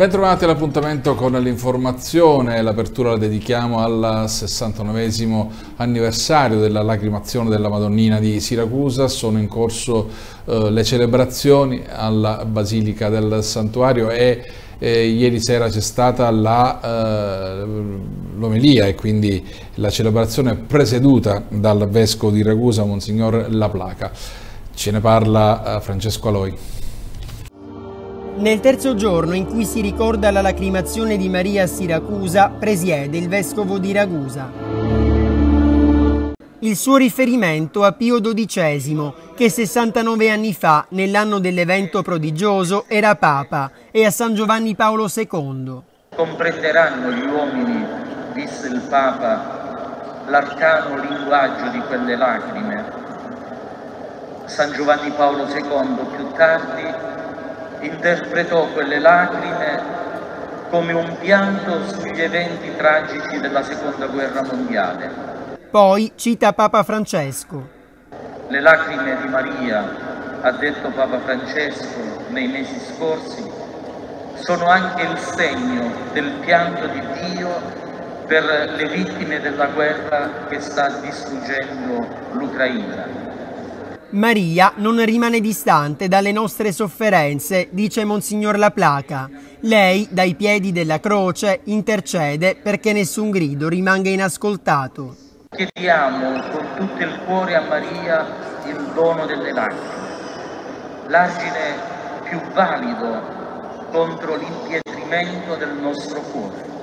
Bentrovati all'appuntamento con l'informazione, l'apertura la dedichiamo al 69 anniversario della lacrimazione della Madonnina di Siracusa, sono in corso eh, le celebrazioni alla Basilica del Santuario e eh, ieri sera c'è stata eh, l'omelia e quindi la celebrazione presieduta dal Vescovo di Ragusa, Monsignor La Placa. Ce ne parla eh, Francesco Aloi. Nel terzo giorno in cui si ricorda la lacrimazione di Maria a Siracusa, presiede il vescovo di Ragusa. Il suo riferimento a Pio XII, che 69 anni fa, nell'anno dell'evento prodigioso, era Papa, e a San Giovanni Paolo II. Comprenderanno gli uomini, disse il Papa, l'arcano linguaggio di quelle lacrime. San Giovanni Paolo II più tardi interpretò quelle lacrime come un pianto sugli eventi tragici della seconda guerra mondiale. Poi cita Papa Francesco. Le lacrime di Maria, ha detto Papa Francesco nei mesi scorsi, sono anche il segno del pianto di Dio per le vittime della guerra che sta distruggendo l'Ucraina. Maria non rimane distante dalle nostre sofferenze, dice Monsignor La Placa. Lei, dai piedi della croce, intercede perché nessun grido rimanga inascoltato. Chiediamo con tutto il cuore a Maria il dono delle lacrime, l'argine più valido contro l'impietrimento del nostro cuore.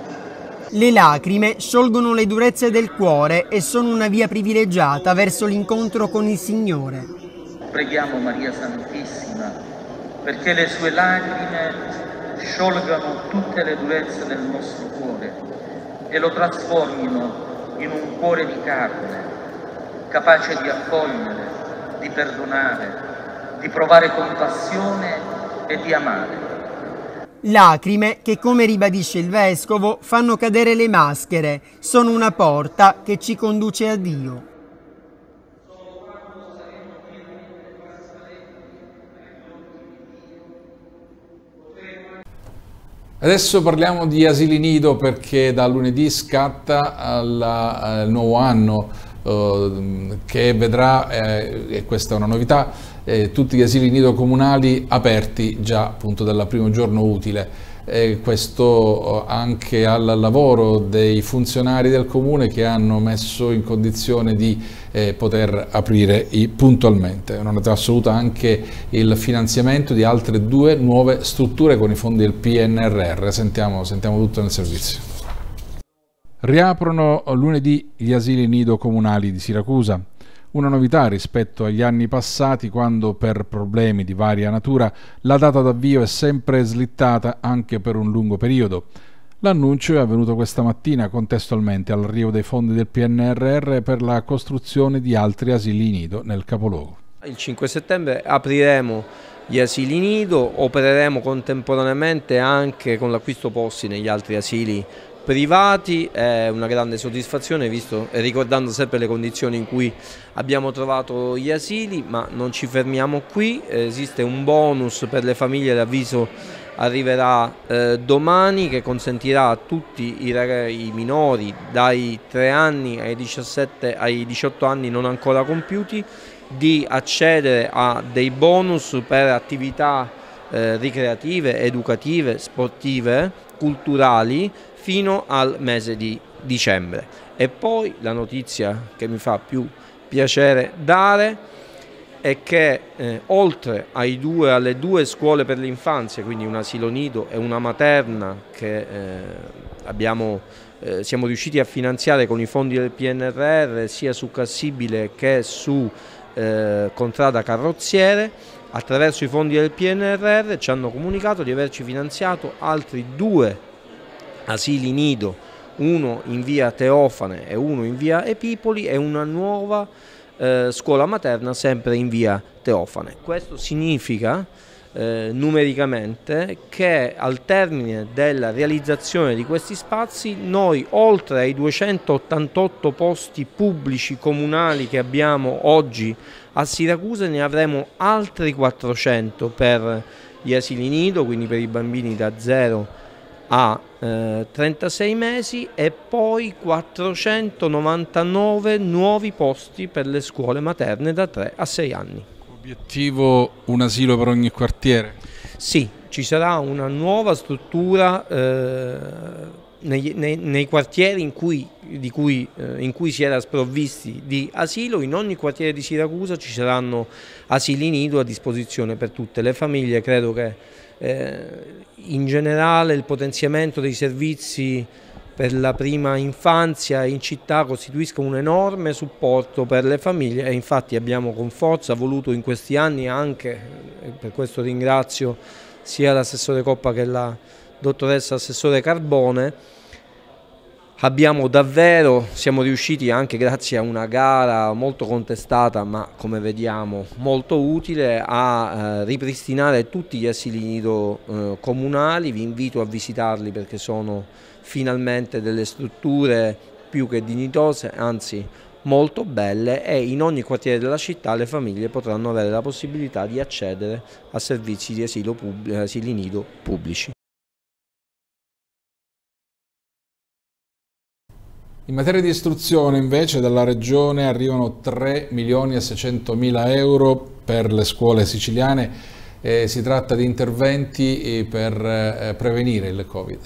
Le lacrime sciolgono le durezze del cuore e sono una via privilegiata verso l'incontro con il Signore. Preghiamo Maria Santissima perché le sue lacrime sciolgano tutte le durezze del nostro cuore e lo trasformino in un cuore di carne, capace di accogliere, di perdonare, di provare compassione e di amare. Lacrime che, come ribadisce il Vescovo, fanno cadere le maschere, sono una porta che ci conduce a Dio. Adesso parliamo di asili nido perché da lunedì scatta il nuovo anno che vedrà, eh, e questa è una novità, eh, tutti gli asili nido comunali aperti già appunto dal primo giorno utile. E questo anche al lavoro dei funzionari del comune che hanno messo in condizione di eh, poter aprire puntualmente. È una novità assoluta anche il finanziamento di altre due nuove strutture con i fondi del PNRR. Sentiamo, sentiamo tutto nel servizio. Riaprono lunedì gli asili nido comunali di Siracusa. Una novità rispetto agli anni passati quando per problemi di varia natura la data d'avvio è sempre slittata anche per un lungo periodo. L'annuncio è avvenuto questa mattina contestualmente all'arrivo dei fondi del PNRR per la costruzione di altri asili nido nel capoluogo. Il 5 settembre apriremo gli asili nido, opereremo contemporaneamente anche con l'acquisto posti negli altri asili privati è una grande soddisfazione visto e ricordando sempre le condizioni in cui abbiamo trovato gli asili ma non ci fermiamo qui. Esiste un bonus per le famiglie l'avviso arriverà eh, domani che consentirà a tutti i, i, minori dai 3 anni ai, 17, ai 18 anni non ancora compiuti di accedere a dei bonus per attività eh, ricreative, educative, sportive, culturali fino al mese di dicembre. E poi la notizia che mi fa più piacere dare è che eh, oltre due, alle due scuole per l'infanzia, quindi un asilo nido e una materna che eh, abbiamo, eh, siamo riusciti a finanziare con i fondi del PNRR sia su Cassibile che su eh, Contrada Carrozziere, attraverso i fondi del PNRR ci hanno comunicato di averci finanziato altri due asili nido, uno in via Teofane e uno in via Epipoli e una nuova eh, scuola materna sempre in via Teofane. Questo significa eh, numericamente che al termine della realizzazione di questi spazi noi oltre ai 288 posti pubblici comunali che abbiamo oggi a Siracusa ne avremo altri 400 per gli asili nido, quindi per i bambini da 0 a eh, 36 mesi e poi 499 nuovi posti per le scuole materne da 3 a 6 anni. Obiettivo un asilo per ogni quartiere? Sì, ci sarà una nuova struttura eh, nei, nei, nei, quartieri in cui, cui, eh, in cui, si era sprovvisti di asilo, in ogni quartiere di Siracusa ci saranno asili nido a disposizione per tutte le famiglie, credo che in generale il potenziamento dei servizi per la prima infanzia in città costituisca un enorme supporto per le famiglie e infatti abbiamo con forza voluto in questi anni anche, per questo ringrazio sia l'assessore Coppa che la dottoressa assessore Carbone, abbiamo davvero, siamo riusciti anche grazie a una gara molto contestata ma come vediamo molto utile a eh, ripristinare tutti gli asili nido eh, comunali, vi invito a visitarli perché sono finalmente delle strutture più che dignitose, anzi molto belle e in ogni quartiere della città le famiglie potranno avere la possibilità di accedere a servizi di asilo asili nido pubblici. In materia di istruzione invece dalla Regione arrivano 3 milioni e 600 mila euro per le scuole siciliane, eh, si tratta di interventi eh, per eh, prevenire il Covid.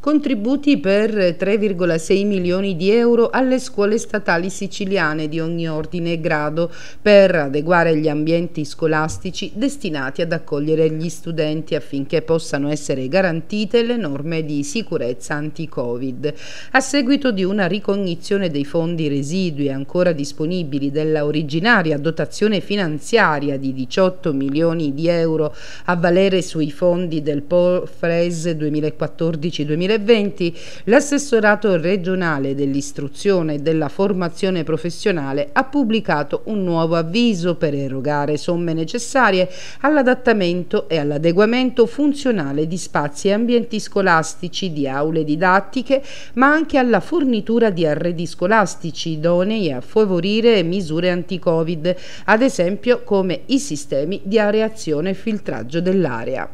Contributi per 3,6 milioni di euro alle scuole statali siciliane di ogni ordine e grado per adeguare gli ambienti scolastici destinati ad accogliere gli studenti affinché possano essere garantite le norme di sicurezza anti-Covid. A seguito di una ricognizione dei fondi residui ancora disponibili della originaria dotazione finanziaria di 18 milioni di euro a valere sui fondi del POFRES 2014-2015, 2020 l'assessorato regionale dell'istruzione e della formazione professionale ha pubblicato un nuovo avviso per erogare somme necessarie all'adattamento e all'adeguamento funzionale di spazi e ambienti scolastici, di aule didattiche, ma anche alla fornitura di arredi scolastici idonei a favorire misure anti-Covid, ad esempio come i sistemi di areazione e filtraggio dell'area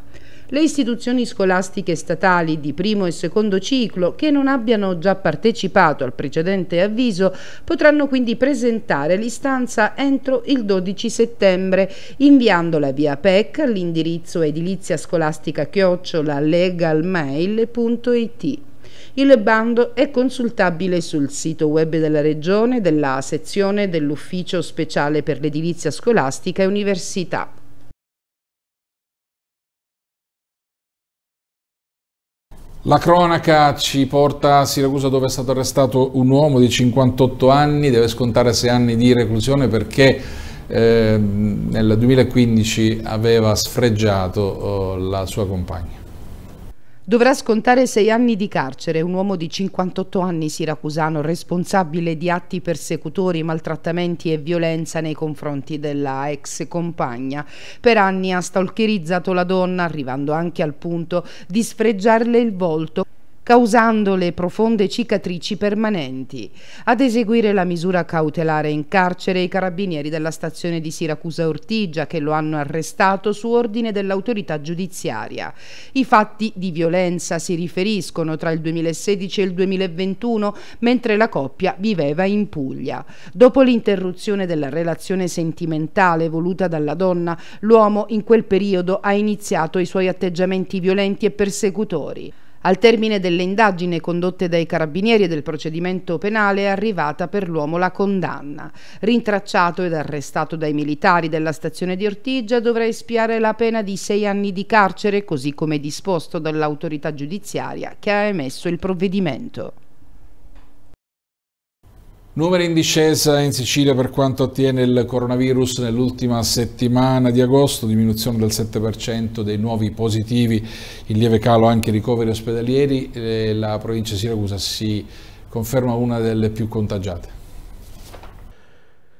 le istituzioni scolastiche statali di primo e secondo ciclo che non abbiano già partecipato al precedente avviso potranno quindi presentare l'istanza entro il 12 settembre inviandola via PEC all'indirizzo edilizia scolastica chiocciola legalmail.it. Il bando è consultabile sul sito web della Regione, della sezione dell'Ufficio speciale per l'edilizia scolastica e università. La cronaca ci porta a Siracusa dove è stato arrestato un uomo di 58 anni, deve scontare 6 anni di reclusione perché eh, nel 2015 aveva sfregiato oh, la sua compagna. Dovrà scontare sei anni di carcere un uomo di 58 anni siracusano responsabile di atti persecutori, maltrattamenti e violenza nei confronti della ex compagna. Per anni ha stalkerizzato la donna, arrivando anche al punto di sfregiarle il volto causandole profonde cicatrici permanenti. Ad eseguire la misura cautelare in carcere i carabinieri della stazione di Siracusa Ortigia che lo hanno arrestato su ordine dell'autorità giudiziaria. I fatti di violenza si riferiscono tra il 2016 e il 2021 mentre la coppia viveva in Puglia. Dopo l'interruzione della relazione sentimentale voluta dalla donna, l'uomo in quel periodo ha iniziato i suoi atteggiamenti violenti e persecutori. Al termine delle indagini condotte dai carabinieri e del procedimento penale è arrivata per l'uomo la condanna. Rintracciato ed arrestato dai militari della stazione di Ortigia dovrà espiare la pena di sei anni di carcere così come disposto dall'autorità giudiziaria che ha emesso il provvedimento. Numeri in discesa in Sicilia per quanto attiene il coronavirus nell'ultima settimana di agosto, diminuzione del 7% dei nuovi positivi, in lieve calo anche i ricoveri ospedalieri, la provincia di Siracusa si conferma una delle più contagiate.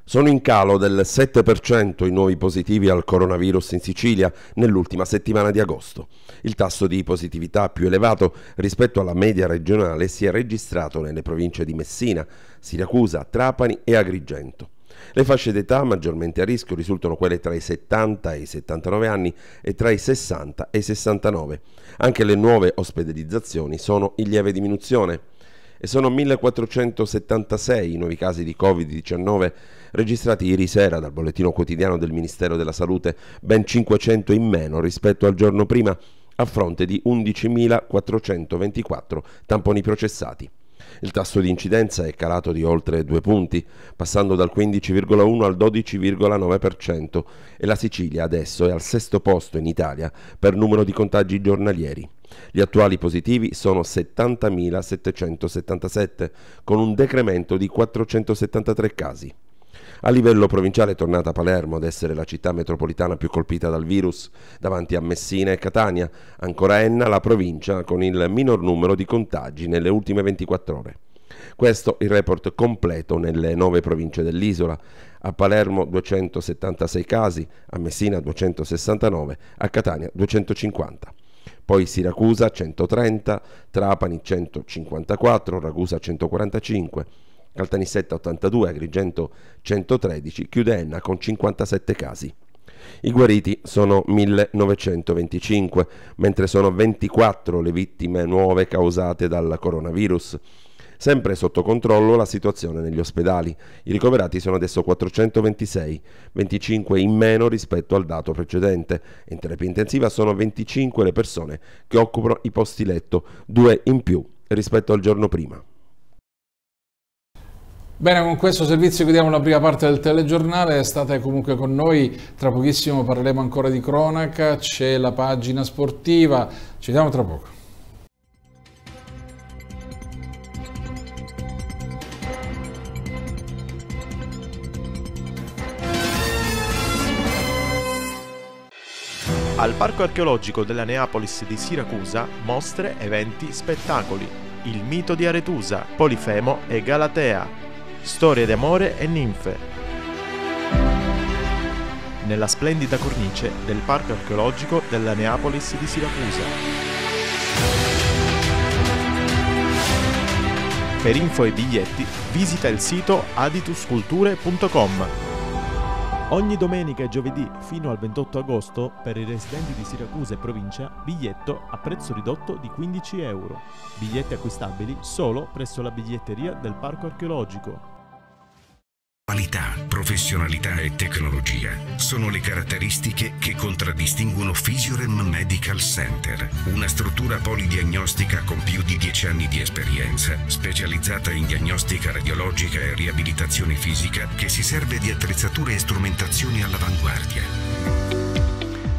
Sono in calo del 7% i nuovi positivi al coronavirus in Sicilia nell'ultima settimana di agosto. Il tasso di positività più elevato rispetto alla media regionale si è registrato nelle province di Messina, Siracusa, Trapani e Agrigento. Le fasce d'età maggiormente a rischio risultano quelle tra i 70 e i 79 anni e tra i 60 e i 69. Anche le nuove ospedalizzazioni sono in lieve diminuzione e sono 1476 i nuovi casi di Covid-19 registrati ieri sera dal bollettino quotidiano del Ministero della Salute, ben 500 in meno rispetto al giorno prima, a fronte di 11.424 tamponi processati. Il tasso di incidenza è calato di oltre due punti, passando dal 15,1 al 12,9% e la Sicilia adesso è al sesto posto in Italia per numero di contagi giornalieri. Gli attuali positivi sono 70.777, con un decremento di 473 casi. A livello provinciale è tornata Palermo ad essere la città metropolitana più colpita dal virus, davanti a Messina e Catania, ancora Enna la provincia con il minor numero di contagi nelle ultime 24 ore. Questo il report completo nelle nove province dell'isola. A Palermo 276 casi, a Messina 269, a Catania 250 poi Siracusa 130, Trapani 154, Ragusa 145, Caltanissetta 82, Agrigento 113, chiude Enna con 57 casi. I guariti sono 1925, mentre sono 24 le vittime nuove causate dal coronavirus. Sempre sotto controllo la situazione negli ospedali. I ricoverati sono adesso 426, 25 in meno rispetto al dato precedente. In terapia intensiva sono 25 le persone che occupano i posti letto, due in più rispetto al giorno prima. Bene, con questo servizio chiudiamo la prima parte del telegiornale, state comunque con noi, tra pochissimo parleremo ancora di cronaca, c'è la pagina sportiva, ci vediamo tra poco. Al Parco archeologico della Neapolis di Siracusa, mostre, eventi, spettacoli. Il mito di Aretusa, Polifemo e Galatea, storie d'amore e ninfe. Nella splendida cornice del parco archeologico della Neapolis di Siracusa. Per info e biglietti visita il sito aditusculture.com. Ogni domenica e giovedì fino al 28 agosto per i residenti di Siracusa e provincia biglietto a prezzo ridotto di 15 euro. Biglietti acquistabili solo presso la biglietteria del Parco Archeologico. Qualità, professionalità e tecnologia sono le caratteristiche che contraddistinguono Physiorem Medical Center, una struttura polidiagnostica con più di 10 anni di esperienza, specializzata in diagnostica radiologica e riabilitazione fisica che si serve di attrezzature e strumentazioni all'avanguardia.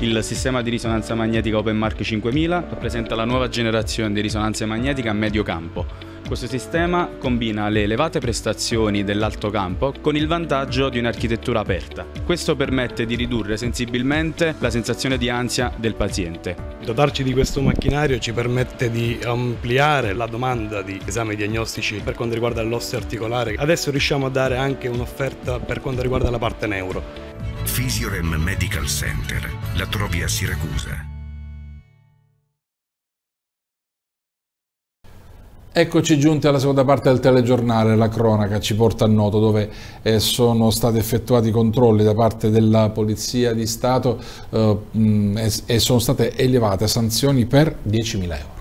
Il sistema di risonanza magnetica OpenMark 5000 rappresenta la nuova generazione di risonanza magnetica a medio campo questo sistema combina le elevate prestazioni dell'alto campo con il vantaggio di un'architettura aperta. Questo permette di ridurre sensibilmente la sensazione di ansia del paziente. Dotarci di questo macchinario ci permette di ampliare la domanda di esami diagnostici per quanto riguarda l'osso articolare. Adesso riusciamo a dare anche un'offerta per quanto riguarda la parte neuro. Physiorem Medical Center, la trovi a Siracusa. Eccoci giunti alla seconda parte del telegiornale, la cronaca ci porta a noto dove eh, sono stati effettuati controlli da parte della Polizia di Stato eh, mh, e, e sono state elevate sanzioni per 10.000 euro.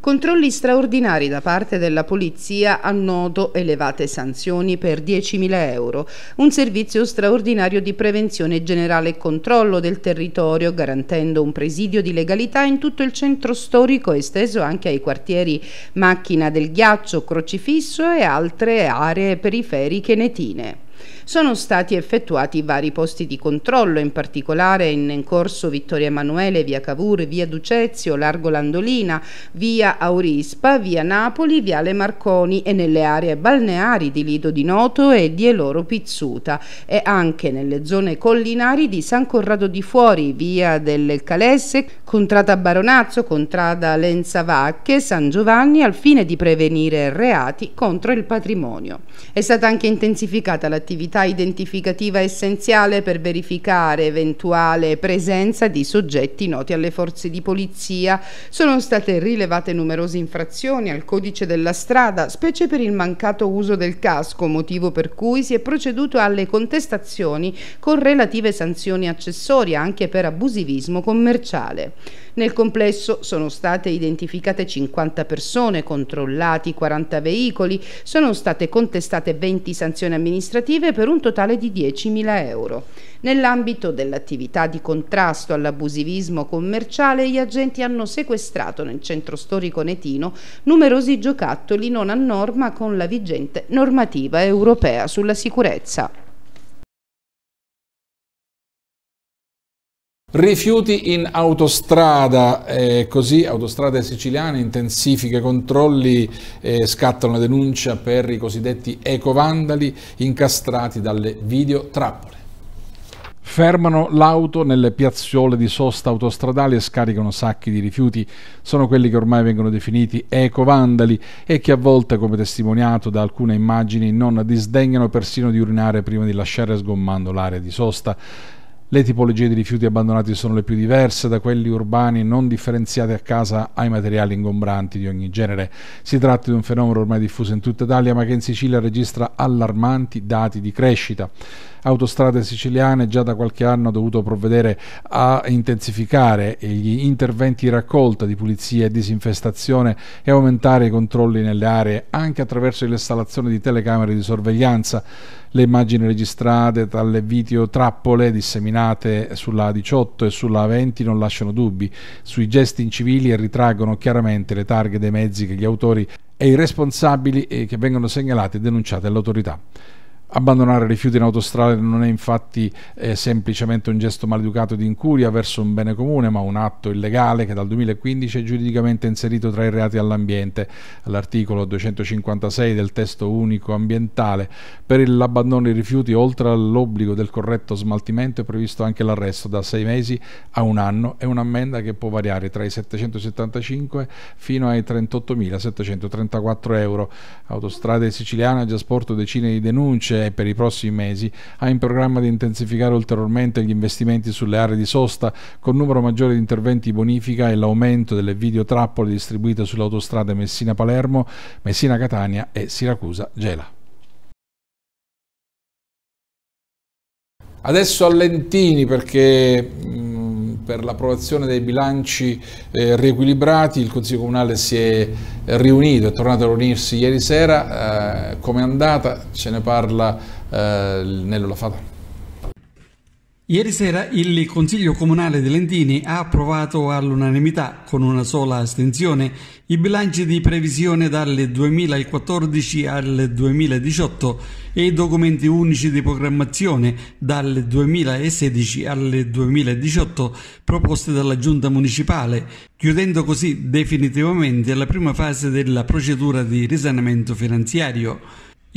Controlli straordinari da parte della polizia a noto elevate sanzioni per 10.000 euro. Un servizio straordinario di prevenzione generale e controllo del territorio, garantendo un presidio di legalità in tutto il centro storico, esteso anche ai quartieri Macchina del Ghiaccio, Crocifisso e altre aree periferiche netine sono stati effettuati vari posti di controllo, in particolare in corso Vittorio Emanuele, via Cavour, via Ducezio, Largo Landolina, via Aurispa, via Napoli, viale Marconi e nelle aree balneari di Lido di Noto e di Eloro Pizzuta e anche nelle zone collinari di San Corrado di Fuori, via del Calesse, Contrada Baronazzo, Contrada Lenza Vacche, San Giovanni al fine di prevenire reati contro il patrimonio. È stata anche intensificata l'attività unità identificativa essenziale per verificare eventuale presenza di soggetti noti alle forze di polizia. Sono state rilevate numerose infrazioni al codice della strada, specie per il mancato uso del casco, motivo per cui si è proceduto alle contestazioni con relative sanzioni accessorie anche per abusivismo commerciale. Nel complesso sono state identificate 50 persone, controllati 40 veicoli, sono state contestate 20 sanzioni amministrative per un totale di 10.000 euro. Nell'ambito dell'attività di contrasto all'abusivismo commerciale, gli agenti hanno sequestrato nel centro storico netino numerosi giocattoli non a norma con la vigente normativa europea sulla sicurezza. Rifiuti in autostrada, eh, così Autostrade Siciliane intensifica i controlli, eh, scatta una denuncia per i cosiddetti ecovandali incastrati dalle videotrappole. Fermano l'auto nelle piazzole di sosta autostradali e scaricano sacchi di rifiuti. Sono quelli che ormai vengono definiti ecovandali e che a volte, come testimoniato da alcune immagini, non disdegnano persino di urinare prima di lasciare sgommando l'area di sosta. Le tipologie di rifiuti abbandonati sono le più diverse, da quelli urbani non differenziati a casa ai materiali ingombranti di ogni genere. Si tratta di un fenomeno ormai diffuso in tutta Italia, ma che in Sicilia registra allarmanti dati di crescita. Autostrade siciliane già da qualche anno ha dovuto provvedere a intensificare gli interventi di raccolta di pulizia e disinfestazione e aumentare i controlli nelle aree anche attraverso l'installazione di telecamere di sorveglianza. Le immagini registrate dalle videotrappole disseminate sulla 18 e sulla 20 non lasciano dubbi sui gesti incivili e ritraggono chiaramente le targhe dei mezzi che gli autori e i responsabili eh, che vengono segnalati e denunciati all'autorità. Abbandonare rifiuti in autostrada non è infatti eh, semplicemente un gesto maleducato di incuria verso un bene comune, ma un atto illegale che dal 2015 è giuridicamente inserito tra i reati all'ambiente, all'articolo 256 del testo unico ambientale. Per l'abbandono dei rifiuti, oltre all'obbligo del corretto smaltimento, è previsto anche l'arresto da sei mesi a un anno e un'ammenda che può variare tra i 775 fino ai 38.734 euro. Autostrade Siciliane ha già sporto decine di denunce e per i prossimi mesi ha in programma di intensificare ulteriormente gli investimenti sulle aree di sosta con numero maggiore di interventi di bonifica e l'aumento delle videotrappole distribuite sulle autostrade Messina-Palermo, Messina-Catania e Siracusa-Gela. Adesso a Lentini perché mh, per l'approvazione dei bilanci eh, riequilibrati il Consiglio Comunale si è riunito, è tornato a riunirsi ieri sera, eh, come è andata ce ne parla eh, Nello Lafata. Ieri sera il Consiglio Comunale di Lentini ha approvato all'unanimità, con una sola astensione, i bilanci di previsione dal 2014 al 2018 e i documenti unici di programmazione dal 2016 al 2018 proposti dalla Giunta Municipale, chiudendo così definitivamente la prima fase della procedura di risanamento finanziario.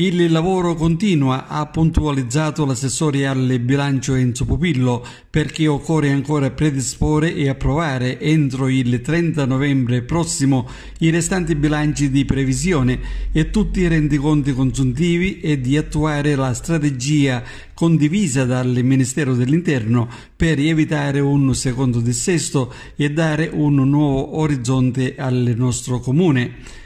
Il lavoro continua, ha puntualizzato l'assessore al bilancio Enzo Pupillo, perché occorre ancora predisporre e approvare entro il 30 novembre prossimo i restanti bilanci di previsione e tutti i rendiconti consuntivi e di attuare la strategia condivisa dal Ministero dell'Interno per evitare un secondo dissesto e dare un nuovo orizzonte al nostro comune.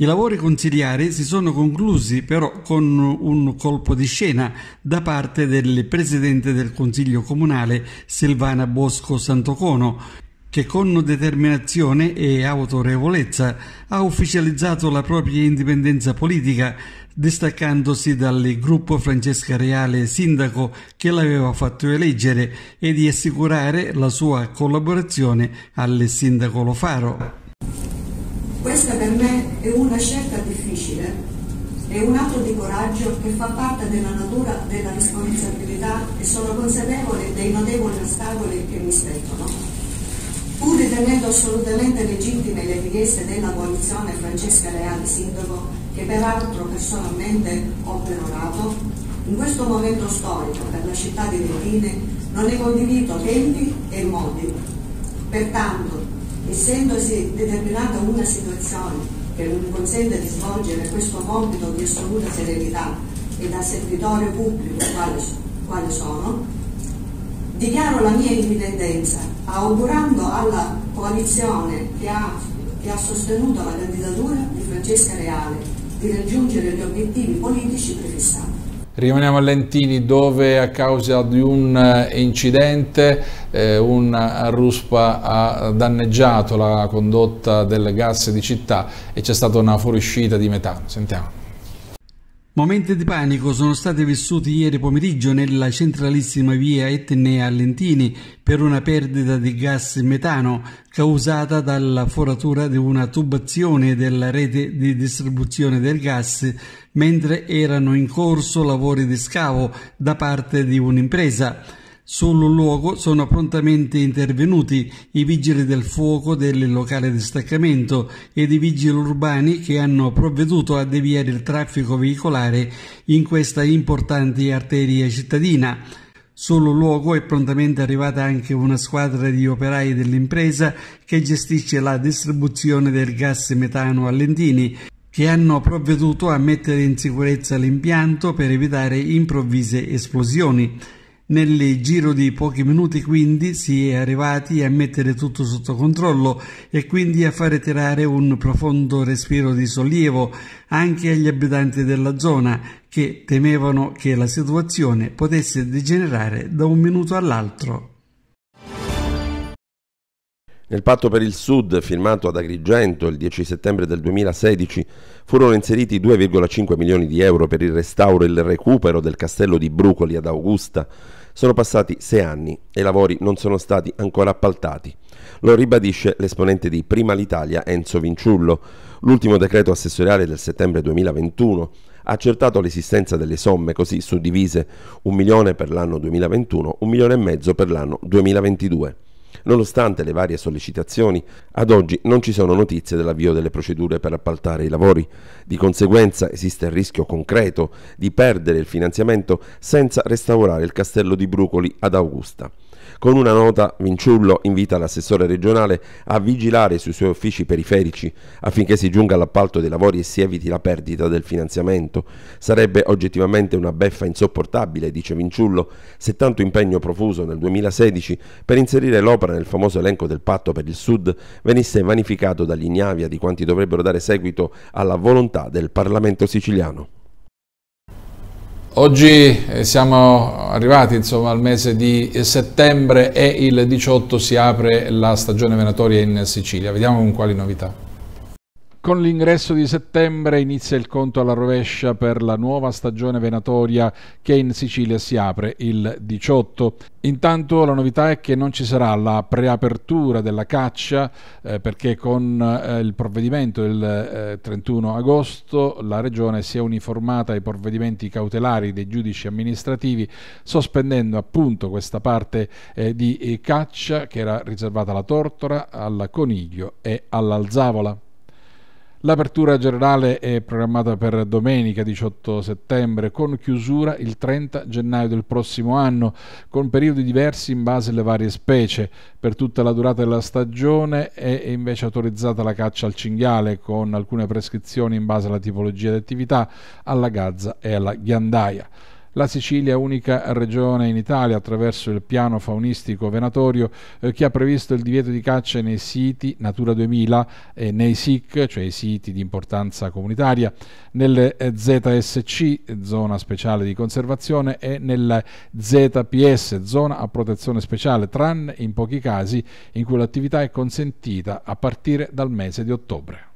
I lavori consigliari si sono conclusi però con un colpo di scena da parte del Presidente del Consiglio Comunale Silvana Bosco Santocono, che con determinazione e autorevolezza ha ufficializzato la propria indipendenza politica, distaccandosi dal gruppo Francesca Reale sindaco che l'aveva fatto eleggere e di assicurare la sua collaborazione al sindaco Lofaro. Questa per me è una scelta difficile, è un atto di coraggio che fa parte della natura della responsabilità e sono consapevole dei notevoli ostacoli che mi aspettano. Pur ritenendo assolutamente legittime le richieste della coalizione Francesca Reale Sindaco, che peraltro personalmente ho perorato, in questo momento storico per la città di Lentine non ne condivido tempi e modi. Pertanto essendosi determinata una situazione che non consente di svolgere questo compito di assoluta serenità e da servitore pubblico quale, quale sono, dichiaro la mia indipendenza augurando alla coalizione che ha, che ha sostenuto la candidatura di Francesca Reale di raggiungere gli obiettivi politici prefissati. Rimaniamo a Lentini dove a causa di un eh, incidente eh, una ruspa ha danneggiato la condotta del gas di città e c'è stata una fuoriuscita di metano. Sentiamo. Momenti di panico sono stati vissuti ieri pomeriggio nella centralissima via Etnea Lentini per una perdita di gas metano causata dalla foratura di una tubazione della rete di distribuzione del gas mentre erano in corso lavori di scavo da parte di un'impresa. Sul luogo sono prontamente intervenuti i vigili del fuoco del locale distaccamento ed i vigili urbani che hanno provveduto a deviare il traffico veicolare in questa importante arteria cittadina. Sul luogo è prontamente arrivata anche una squadra di operai dell'impresa che gestisce la distribuzione del gas metano a Lentini, che hanno provveduto a mettere in sicurezza l'impianto per evitare improvvise esplosioni. Nel giro di pochi minuti quindi si è arrivati a mettere tutto sotto controllo e quindi a fare tirare un profondo respiro di sollievo anche agli abitanti della zona che temevano che la situazione potesse degenerare da un minuto all'altro. Nel patto per il Sud, firmato ad Agrigento il 10 settembre del 2016, furono inseriti 2,5 milioni di euro per il restauro e il recupero del castello di Brucoli ad Augusta. Sono passati sei anni e i lavori non sono stati ancora appaltati. Lo ribadisce l'esponente di Prima l'Italia Enzo Vinciullo. L'ultimo decreto assessoriale del settembre 2021 ha accertato l'esistenza delle somme così suddivise un milione per l'anno 2021, un milione e mezzo per l'anno 2022. Nonostante le varie sollecitazioni, ad oggi non ci sono notizie dell'avvio delle procedure per appaltare i lavori. Di conseguenza esiste il rischio concreto di perdere il finanziamento senza restaurare il castello di Brucoli ad Augusta. Con una nota Vinciullo invita l'assessore regionale a vigilare sui suoi uffici periferici affinché si giunga all'appalto dei lavori e si eviti la perdita del finanziamento. Sarebbe oggettivamente una beffa insopportabile, dice Vinciullo, se tanto impegno profuso nel 2016 per inserire l'opera nel famoso elenco del patto per il Sud venisse vanificato dall'ignavia di quanti dovrebbero dare seguito alla volontà del Parlamento siciliano. Oggi eh, siamo arrivati insomma, al mese di settembre e il 18 si apre la stagione venatoria in Sicilia. Vediamo con quali novità. Con l'ingresso di settembre inizia il conto alla rovescia per la nuova stagione venatoria che in Sicilia si apre il 18. Intanto la novità è che non ci sarà la preapertura della caccia eh, perché con eh, il provvedimento del eh, 31 agosto la Regione si è uniformata ai provvedimenti cautelari dei giudici amministrativi sospendendo appunto questa parte eh, di eh, caccia che era riservata alla tortora, al coniglio e all'alzavola. L'apertura generale è programmata per domenica 18 settembre con chiusura il 30 gennaio del prossimo anno con periodi diversi in base alle varie specie. Per tutta la durata della stagione è invece autorizzata la caccia al cinghiale con alcune prescrizioni in base alla tipologia di attività, alla gazza e alla ghiandaia. La Sicilia è unica regione in Italia attraverso il piano faunistico venatorio eh, che ha previsto il divieto di caccia nei siti Natura 2000 e nei SIC, cioè i siti di importanza comunitaria, nelle eh, ZSC, zona speciale di conservazione, e nella ZPS, zona a protezione speciale, tranne in pochi casi in cui l'attività è consentita a partire dal mese di ottobre.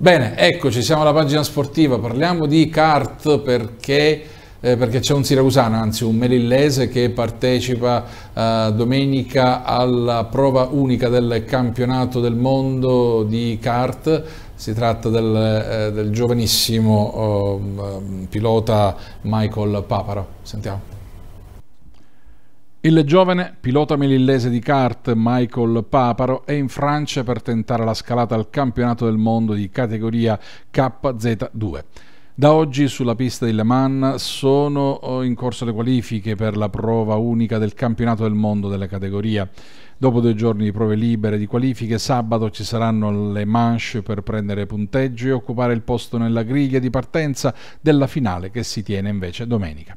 Bene, eccoci, siamo alla pagina sportiva, parliamo di kart perché, eh, perché c'è un siracusano, anzi un melillese che partecipa eh, domenica alla prova unica del campionato del mondo di kart, si tratta del, eh, del giovanissimo oh, pilota Michael Paparo, sentiamo. Il giovane pilota melillese di kart Michael Paparo è in Francia per tentare la scalata al campionato del mondo di categoria KZ2. Da oggi sulla pista di Le Mans sono in corso le qualifiche per la prova unica del campionato del mondo della categoria. Dopo due giorni di prove libere di qualifiche, sabato ci saranno le manche per prendere punteggio e occupare il posto nella griglia di partenza della finale che si tiene invece domenica.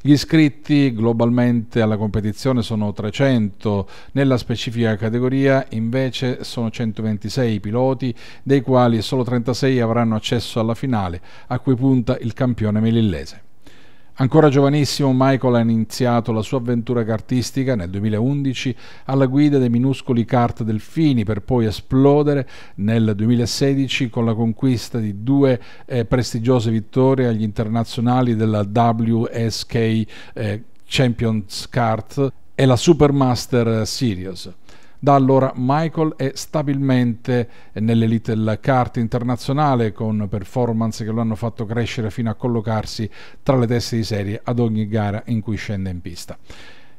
Gli iscritti globalmente alla competizione sono 300, nella specifica categoria invece sono 126 piloti, dei quali solo 36 avranno accesso alla finale, a cui punta il campione melillese. Ancora giovanissimo, Michael ha iniziato la sua avventura kartistica nel 2011 alla guida dei minuscoli kart delfini per poi esplodere nel 2016 con la conquista di due eh, prestigiose vittorie agli internazionali della WSK eh, Champions Kart e la Supermaster Series. Da allora Michael è stabilmente nell'elite del kart internazionale con performance che lo hanno fatto crescere fino a collocarsi tra le teste di serie ad ogni gara in cui scende in pista.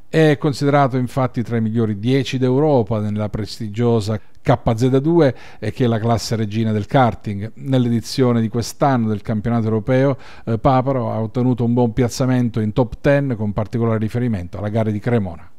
È considerato infatti tra i migliori 10 d'Europa nella prestigiosa KZ2 che è la classe regina del karting. Nell'edizione di quest'anno del campionato europeo eh, Paparo ha ottenuto un buon piazzamento in top 10 con particolare riferimento alla gara di Cremona.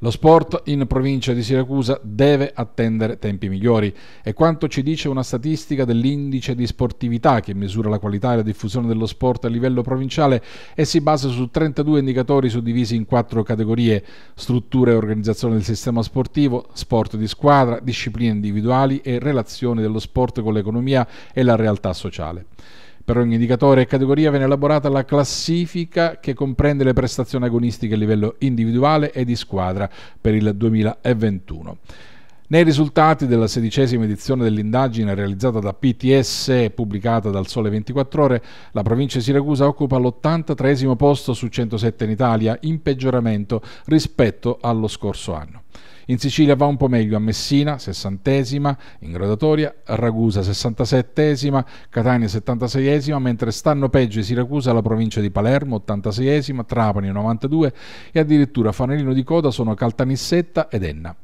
Lo sport in provincia di Siracusa deve attendere tempi migliori e quanto ci dice una statistica dell'indice di sportività che misura la qualità e la diffusione dello sport a livello provinciale e si basa su 32 indicatori suddivisi in quattro categorie struttura e organizzazione del sistema sportivo, sport di squadra, discipline individuali e relazioni dello sport con l'economia e la realtà sociale. Per ogni indicatore e categoria viene elaborata la classifica che comprende le prestazioni agonistiche a livello individuale e di squadra per il 2021. Nei risultati della sedicesima edizione dell'indagine realizzata da PTS e pubblicata dal Sole 24 Ore, la provincia di Siracusa occupa l'83 posto su 107 in Italia, in peggioramento rispetto allo scorso anno. In Sicilia va un po' meglio a Messina, sessantesima, in gradatoria, Ragusa sessantasettesima, Catania settantaseiesima, mentre stanno peggio Siracusa la provincia di Palermo, ottantaseiesima, Trapani 92 e addirittura Fanelino di Coda sono Caltanissetta ed Enna.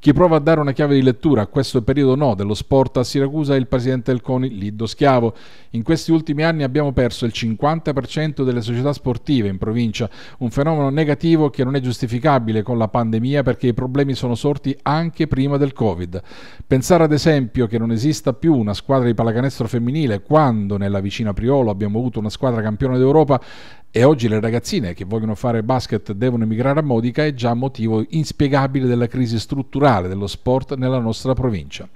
Chi prova a dare una chiave di lettura a questo periodo no dello sport a Siracusa è il presidente del CONI Liddo Schiavo. In questi ultimi anni abbiamo perso il 50% delle società sportive in provincia, un fenomeno negativo che non è giustificabile con la pandemia perché i problemi sono sorti anche prima del Covid. Pensare ad esempio che non esista più una squadra di pallacanestro femminile quando nella vicina Priolo abbiamo avuto una squadra campione d'Europa e oggi le ragazzine che vogliono fare basket devono emigrare a Modica è già motivo inspiegabile della crisi strutturale dello sport nella nostra provincia.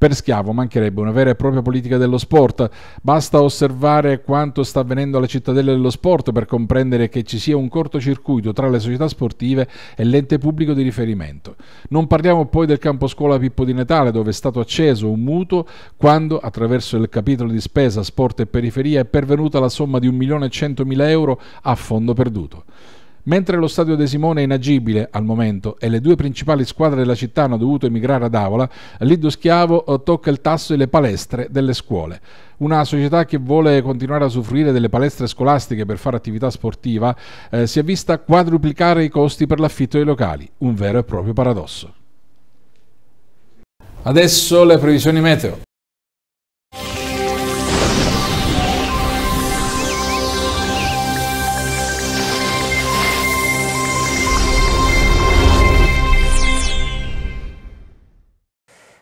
Per Schiavo mancherebbe una vera e propria politica dello sport. Basta osservare quanto sta avvenendo alla cittadella dello sport per comprendere che ci sia un cortocircuito tra le società sportive e l'ente pubblico di riferimento. Non parliamo poi del campo scuola Pippo di Natale dove è stato acceso un mutuo quando attraverso il capitolo di spesa sport e periferia è pervenuta la somma di 1.100.000 euro a fondo perduto. Mentre lo stadio De Simone è inagibile al momento e le due principali squadre della città hanno dovuto emigrare ad Avola, Lido Schiavo eh, tocca il tasso delle palestre delle scuole. Una società che vuole continuare a usufruire delle palestre scolastiche per fare attività sportiva eh, si è vista quadruplicare i costi per l'affitto dei locali, un vero e proprio paradosso. Adesso le previsioni meteo.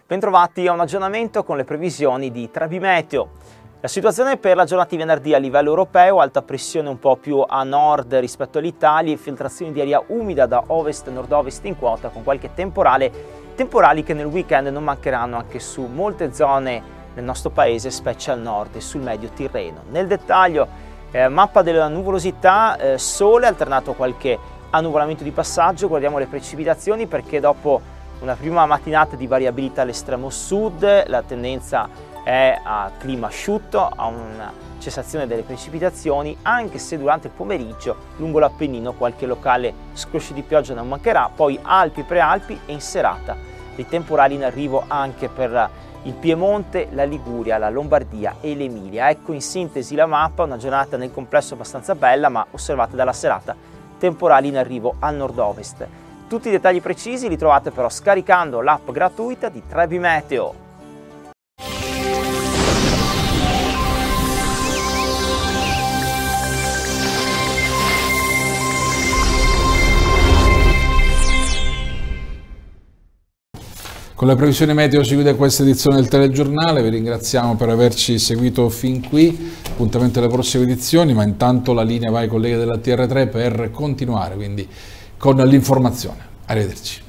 Bentrovati a un aggiornamento con le previsioni di Trebi Meteo. La situazione per la giornata di venerdì a livello europeo, alta pressione un po' più a nord rispetto all'Italia, infiltrazioni di aria umida da ovest e nord-ovest in quota con qualche temporale, temporali che nel weekend non mancheranno anche su molte zone del nostro paese, specie al nord e sul medio Tirreno. Nel dettaglio, eh, mappa della nuvolosità, eh, sole alternato a qualche annuvolamento di passaggio, guardiamo le precipitazioni perché dopo una prima mattinata di variabilità all'estremo sud, la tendenza è a clima asciutto, a una cessazione delle precipitazioni, anche se durante il pomeriggio lungo l'Appennino qualche locale scroscio di pioggia non mancherà, poi Alpi, Prealpi e in serata dei temporali in arrivo anche per il Piemonte, la Liguria, la Lombardia e l'Emilia. Ecco in sintesi la mappa, una giornata nel complesso abbastanza bella, ma osservate dalla serata temporali in arrivo al nord-ovest. Tutti i dettagli precisi li trovate però scaricando l'app gratuita di Trebi Meteo. Con le previsioni meteo si chiude questa edizione del telegiornale, vi ringraziamo per averci seguito fin qui, appuntamento alle prossime edizioni, ma intanto la linea va ai colleghi della TR3 per continuare, quindi con l'informazione. Arrivederci.